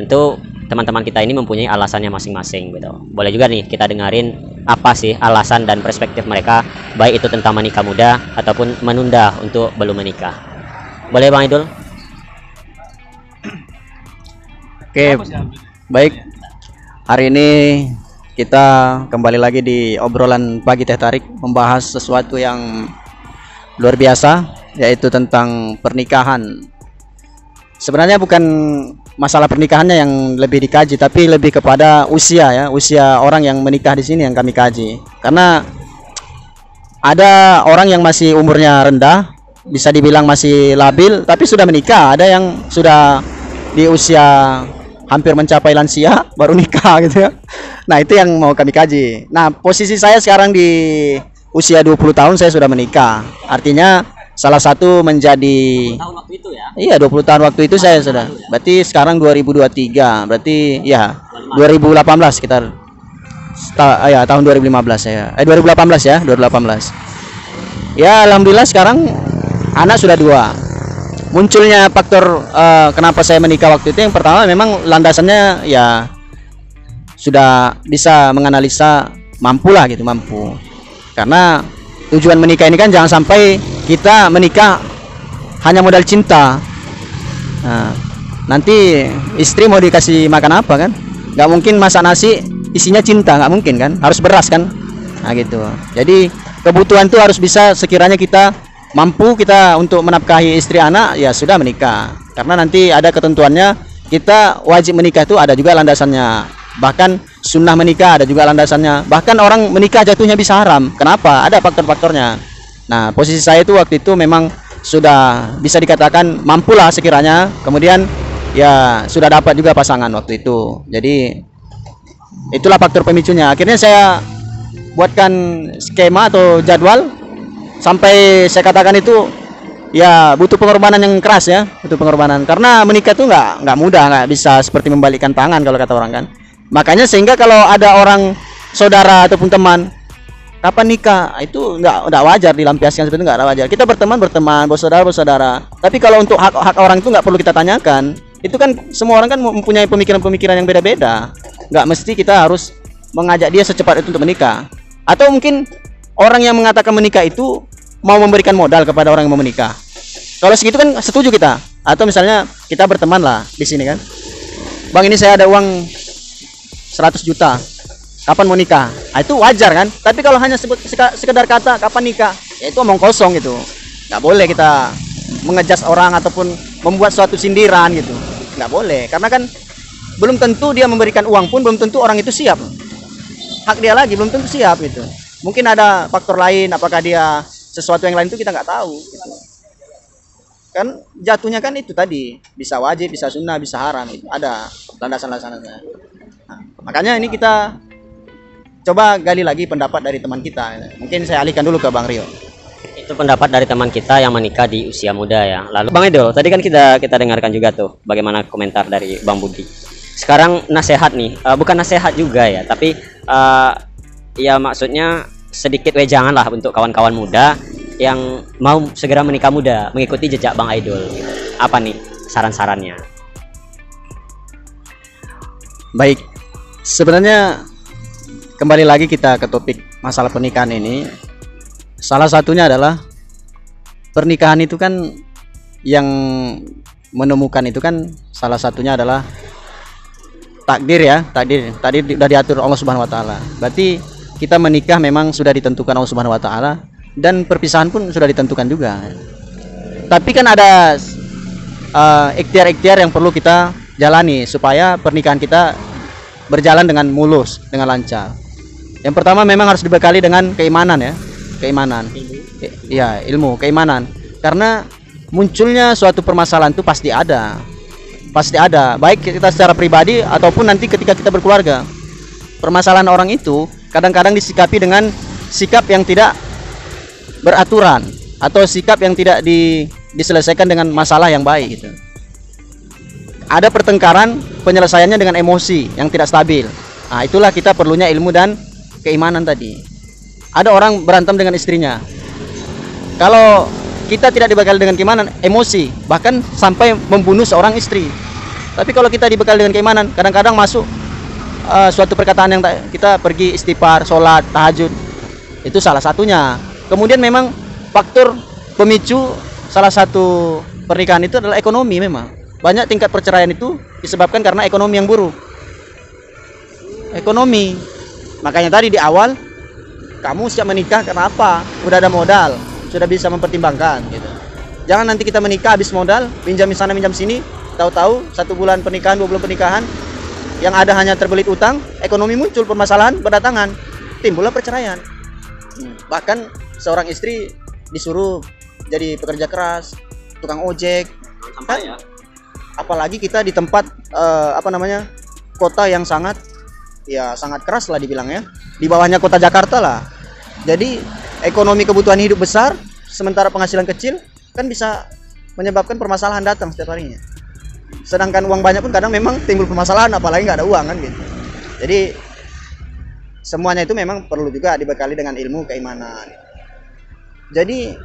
tentu teman-teman kita ini mempunyai alasannya masing-masing gitu. Boleh juga nih kita dengerin apa sih alasan dan perspektif mereka baik itu tentang menikah muda ataupun menunda untuk belum menikah. Boleh Bang Idul? Oke, baik. Hari ini kita kembali lagi di obrolan pagi teh tarik membahas sesuatu yang luar biasa yaitu tentang pernikahan. Sebenarnya bukan masalah pernikahannya yang lebih dikaji tapi lebih kepada usia ya, usia orang yang menikah di sini yang kami kaji. Karena ada orang yang masih umurnya rendah, bisa dibilang masih labil tapi sudah menikah, ada yang sudah di usia hampir mencapai lansia baru nikah gitu ya. Nah, itu yang mau kami kaji. Nah, posisi saya sekarang di usia 20 tahun saya sudah menikah. Artinya salah satu menjadi Tahun waktu itu ya. Iya 20 tahun waktu itu saya sudah. Berarti sekarang 2023. Berarti ya 2018 sekitar ah, ya tahun 2015 saya. Eh 2018 ya, 2018. Ya alhamdulillah sekarang anak sudah dua. Munculnya faktor eh, kenapa saya menikah waktu itu yang pertama memang landasannya ya sudah bisa menganalisa mampu lah gitu mampu. Karena tujuan menikah ini kan jangan sampai kita menikah hanya modal cinta. Nah, nanti istri mau dikasih makan apa kan? Nggak mungkin masak nasi isinya cinta, nggak mungkin kan? Harus beras kan? Nah gitu. Jadi kebutuhan itu harus bisa sekiranya kita mampu kita untuk menafkahi istri anak ya sudah menikah. Karena nanti ada ketentuannya kita wajib menikah itu ada juga landasannya. Bahkan sunnah menikah ada juga landasannya. Bahkan orang menikah jatuhnya bisa haram. Kenapa? Ada faktor-faktornya. Nah, posisi saya itu waktu itu memang sudah bisa dikatakan mampulah sekiranya. Kemudian ya sudah dapat juga pasangan waktu itu. Jadi itulah faktor pemicunya. Akhirnya saya buatkan skema atau jadwal sampai saya katakan itu ya butuh pengorbanan yang keras ya, butuh pengorbanan. Karena menikah tuh nggak nggak mudah, nggak bisa seperti membalikkan tangan kalau kata orang kan. Makanya sehingga kalau ada orang saudara ataupun teman kapan nikah? Itu nggak nggak wajar dilampiaskan seperti itu nggak wajar. Kita berteman berteman bersaudara bersaudara. Tapi kalau untuk hak hak orang itu nggak perlu kita tanyakan. Itu kan semua orang kan mempunyai pemikiran-pemikiran yang beda-beda. Nggak mesti kita harus mengajak dia secepat itu untuk menikah. Atau mungkin orang yang mengatakan menikah itu mau memberikan modal kepada orang yang mau menikah. Kalau segitu kan setuju kita. Atau misalnya kita berteman lah di sini kan. Bang ini saya ada uang 100 juta. Kapan mau nikah nah, itu wajar kan? Tapi kalau hanya sebut sekedar kata kapan nikah? Ya itu omong kosong gitu. Nggak boleh kita mengejas orang ataupun membuat suatu sindiran gitu. Nggak boleh karena kan belum tentu dia memberikan uang pun belum tentu orang itu siap. Hak dia lagi belum tentu siap gitu. Mungkin ada faktor lain apakah dia sesuatu yang lain itu kita nggak tahu gitu. kan jatuhnya kan itu tadi bisa wajib bisa sunnah bisa haram itu ada landasan-landasannya. Nah, makanya ini kita coba gali lagi pendapat dari teman kita. Mungkin saya alihkan dulu ke Bang Rio. Itu pendapat dari teman kita yang menikah di usia muda ya. Lalu Bang Idul, tadi kan kita kita dengarkan juga tuh bagaimana komentar dari Bang Budi. Sekarang nasihat nih, eh, bukan nasihat juga ya, tapi eh, ya maksudnya sedikit wejangan lah untuk kawan-kawan muda yang mau segera menikah muda, mengikuti jejak Bang. Gitu. Apa nih saran-sarannya? Baik. Sebenarnya kembali lagi kita ke topik masalah pernikahan ini. Salah satunya adalah pernikahan itu kan yang menemukan itu kan salah satunya adalah takdir ya, takdir. Takdir sudah diatur Allah Subhanahu wa taala. Berarti kita menikah memang sudah ditentukan Allah Subhanahu wa taala dan perpisahan pun sudah ditentukan juga. Tapi kan ada eh, ikhtiar-ikhtiar yang perlu kita jalani supaya pernikahan kita berjalan dengan mulus, dengan lancar. Yang pertama memang harus dibekali dengan keimanan ya, keimanan. Iya, ilmu, keimanan. Karena munculnya suatu permasalahan itu pasti ada. Pasti ada, baik kita secara pribadi ataupun nanti ketika kita berkeluarga. Permasalahan orang itu kadang-kadang disikapi dengan sikap yang tidak beraturan atau sikap yang tidak di, diselesaikan dengan masalah yang baik gitu. Ada pertengkaran penyelesaiannya dengan emosi yang tidak stabil. Nah, itulah kita perlunya ilmu dan keimanan tadi. Ada orang berantem dengan istrinya. Kalau kita tidak dibekali dengan keimanan, emosi, bahkan sampai membunuh seorang istri. Tapi kalau kita dibekali dengan keimanan, kadang-kadang masuk uh, suatu perkataan yang kita pergi istighfar, sholat, tahajud, itu salah satunya. Kemudian memang faktor pemicu salah satu pernikahan itu adalah ekonomi memang. Banyak tingkat perceraian itu disebabkan karena ekonomi yang buruk. Ekonomi. Makanya tadi di awal kamu siap menikah karena apa? Udah ada modal, sudah bisa mempertimbangkan gitu. Jangan nanti kita menikah habis modal, pinjam di sana pinjam sini, tahu-tahu satu bulan pernikahan, dua bulan pernikahan, yang ada hanya terbelit utang, ekonomi muncul permasalahan berdatangan, timbullah perceraian. Hmm, Bahkan seorang istri disuruh jadi pekerja keras, tukang ojek, Sampai ya. apalagi kita di tempat eh, apa namanya kota yang sangat ya sangat keras lah dibilang ya. Di bawahnya kota Jakarta lah. Jadi ekonomi kebutuhan hidup besar sementara penghasilan kecil kan bisa menyebabkan permasalahan datang setiap harinya. Sedangkan uang banyak pun kadang memang timbul permasalahan apalagi nggak ada uang kan gitu. Jadi semuanya itu memang perlu juga dibekali dengan ilmu keimanan. Jadi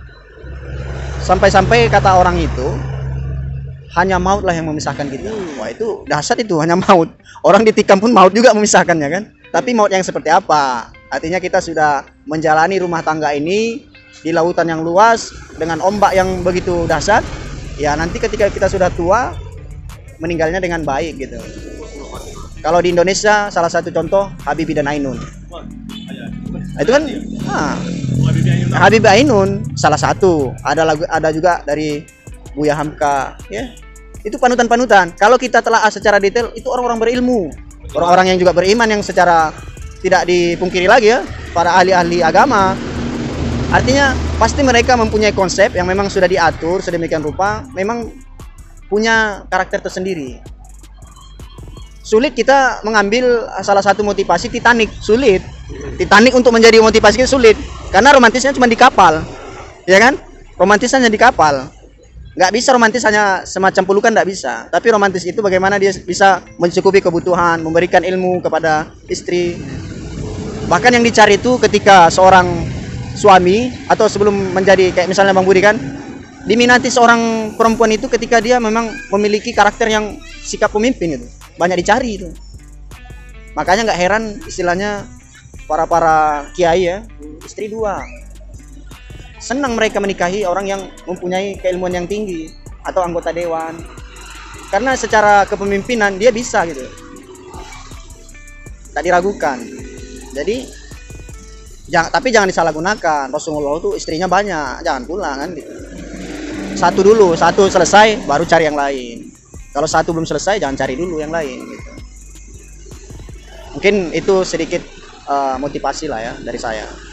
sampai-sampai kata orang itu hanya maut lah yang memisahkan kita. Wah itu dahsyat itu hanya maut. Orang ditikam pun maut juga memisahkannya kan. Tapi maut yang seperti apa? Artinya kita sudah menjalani rumah tangga ini di lautan yang luas dengan ombak yang begitu dahsyat. Ya nanti ketika kita sudah tua meninggalnya dengan baik gitu. Kalau di Indonesia salah satu contoh Habibie dan Ainun. Itu kan ah, Habibie Ainun salah satu. Ada lagu ada juga dari Buya Hamka ya. Itu panutan-panutan. Kalau kita telah secara detail itu orang-orang berilmu. Orang-orang yang juga beriman yang secara tidak dipungkiri lagi ya, para ahli-ahli agama. Artinya pasti mereka mempunyai konsep yang memang sudah diatur sedemikian rupa, memang punya karakter tersendiri. Sulit kita mengambil salah satu motivasi Titanic, sulit. Titanic untuk menjadi motivasi sulit karena romantisnya cuma di kapal. Ya kan? Romantisnya di kapal nggak bisa romantis hanya semacam pelukan nggak bisa. Tapi romantis itu bagaimana dia bisa mencukupi kebutuhan memberikan ilmu kepada istri. Bahkan yang dicari itu ketika seorang suami atau sebelum menjadi kayak misalnya bang Budi kan diminati seorang perempuan itu ketika dia memang memiliki karakter yang sikap pemimpin itu banyak dicari itu. Makanya nggak heran istilahnya para para kiai ya istri dua senang mereka menikahi orang yang mempunyai keilmuan yang tinggi atau anggota dewan. Karena secara kepemimpinan dia bisa gitu. Tak diragukan. Jadi jangan tapi jangan disalahgunakan. Rasulullah itu istrinya banyak. Jangan pula kan gitu. Satu dulu satu selesai baru cari yang lain. Kalau satu belum selesai jangan cari dulu yang lain gitu. Mungkin itu sedikit eh, motivasi lah ya dari saya